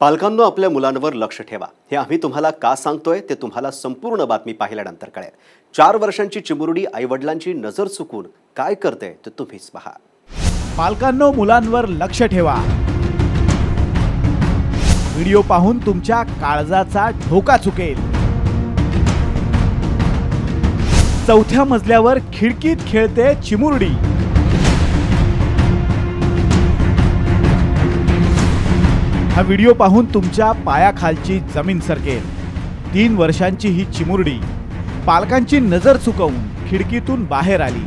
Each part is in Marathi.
पालकांनो आपल्या मुलांवर लक्ष ठेवा. हे आम्ही तुम्हाला का सांगतोय? ते तुम्हाला संपूर्ण बातमी पाहिल्यानंतर कळेल. चार वर्षांची चिमुरडी आईवडिलांची नजर चुकून काय करते ते तुम्हीच पहा. पालकांनो मुलांवर लक्ष ठेवा. व्हिडिओ पाहून तुमच्या काळजाचा ठोका चुकेल. चौथ्या मजल्यावर खिडकीत खेळते चिमुरडी. हा व्हिडिओ पाहून तुमच्या पायाखालची जमीन सरकेल. तीन वर्षांची ही चिमुरडी. पालकांची नजर चुकवून खिडकीतून बाहेर आली.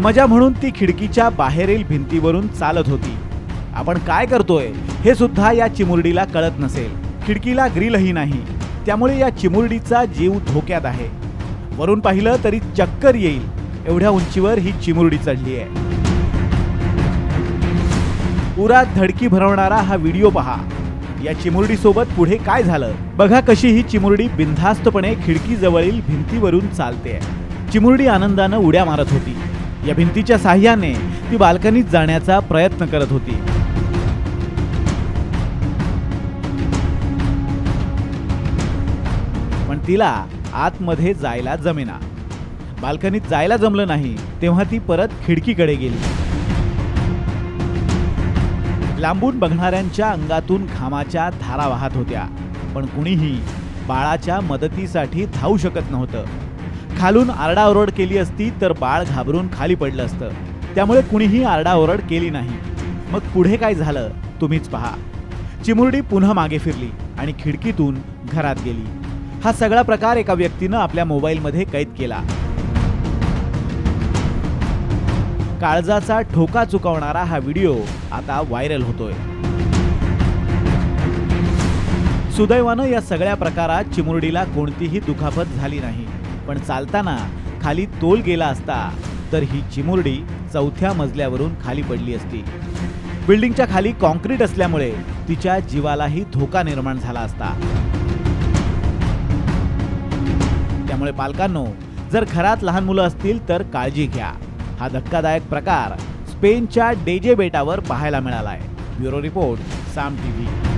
मजा म्हणून ती खिडकीच्या बाहेरील भिंतीवरून चालत होती. आपण काय करतोय हे सुद्धा या चिमुरडीला कळत नसेल. खिडकीला ग्रिलही नाही. त्यामुळे या चिमुरडीचा जीव धोक्यात आहे. वरून पाहिलं तरी चक्कर येईल. एवढ्या उंचीवर ही चिमुरडी चढली आहे उरात धडकी भरवणारा हा व्हिडिओ पहा. या चिमुरडी सोबत पुढे काय झालं? बघा कशी ही चिमुरडी बिनधास्तपणे खिडकीजवळील भिंतीवरून चालते. चिमुरडी आनंदानं उड्या मारत होती. या भिंतीच्या साह्याने ती बाल्कनीत जाण्याचा प्रयत्न करत होती. पण तिला आतमध्ये जायला जमेना. बाल्कनीत जायला जमलं नाही तेव्हा ती परत खिडकीकडे गेली. लांबून बघणाऱ्यांच्या अंगातून घामाच्या धारा वाहत होत्या. पण कुणीही बाळाच्या मदतीसाठी धावू शकत नव्हतं. खालून आरडाओरड केली असती तर बाळ घाबरून खाली पडलं असतं. त्यामुळे कुणीही आरडाओरड केली नाही. मग पुढे काय झालं? तुम्हीच पहा. चिमुरडी पुन्हा मागे फिरली आणि खिडकीतून घरात गेली. हा सगळा प्रकार एका व्यक्तीनं आपल्या मोबाईलमध्ये कैद केला. काळजाचा ठोका चुकवणारा हा व्हिडिओ आता व्हायरल होतोय. सुदैवानं या सगळ्या प्रकारात चिमुरडीला कोणतीही दुखापत झाली नाही. पण चालताना खाली तोल गेला असता तर ही चिमुरडी चौथ्या मजल्यावरून खाली पडली असती. बिल्डिंगच्या खाली कॉन्क्रीट असल्यामुळे तिच्या जीवालाही धोका निर्माण झाला असता. त्यामुळे पालकांनो जर घरात लहान मुलं असतील तर काळजी घ्या. हा धक्कादायक प्रकार स्पेनच्या डेजे बेटावर पाहायला मिळाला आहे ब्युरो रिपोर्ट साम टीव्ही.